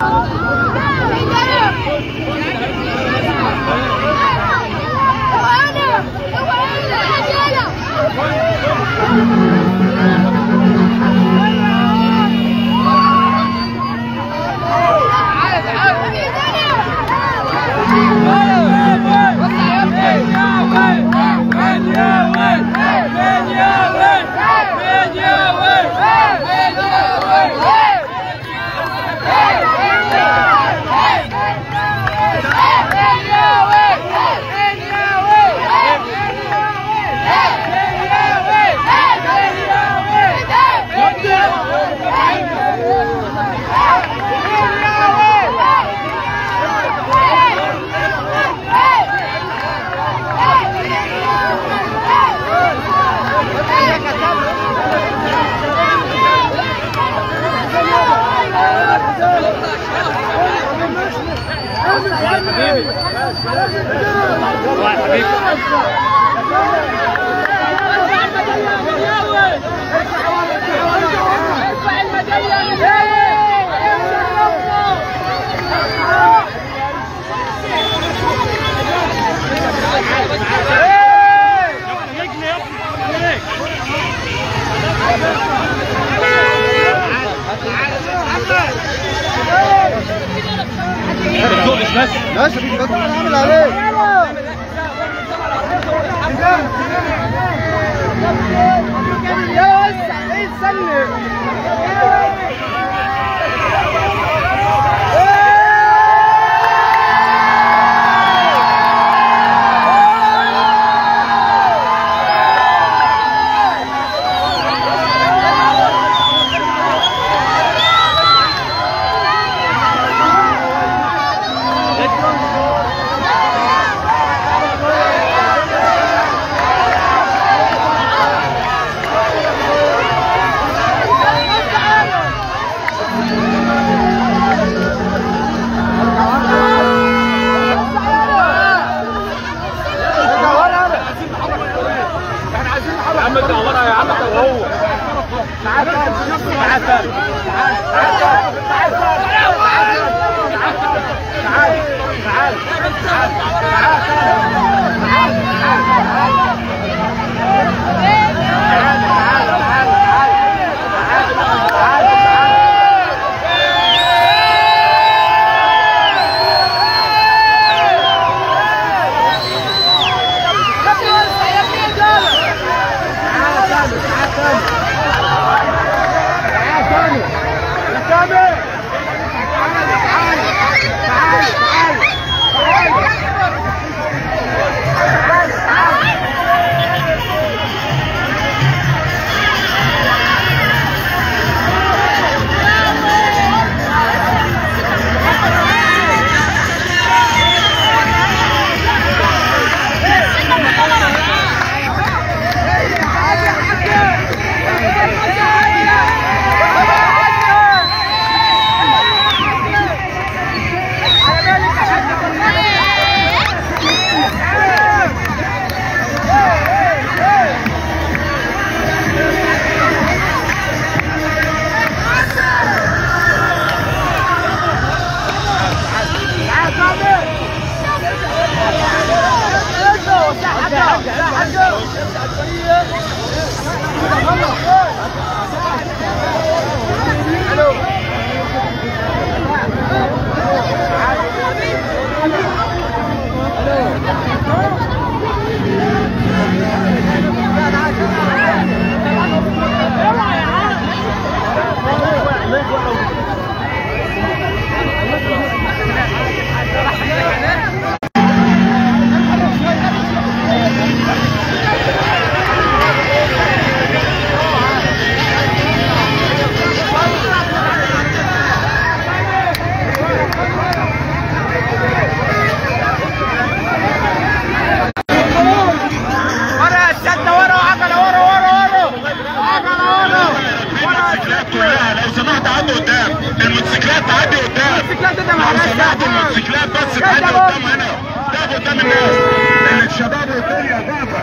我挨着，我挨着，我挨，بطل أنا عامل عليك يا وسع ايه تعال تعال ورا الموتوسيكلات تعدي قدام. الموتوسيكلات ده معلش سمحت الموتوسيكلات بس تعدي قدام هنا. ده قدام الناس. الشباب والدنيا جابه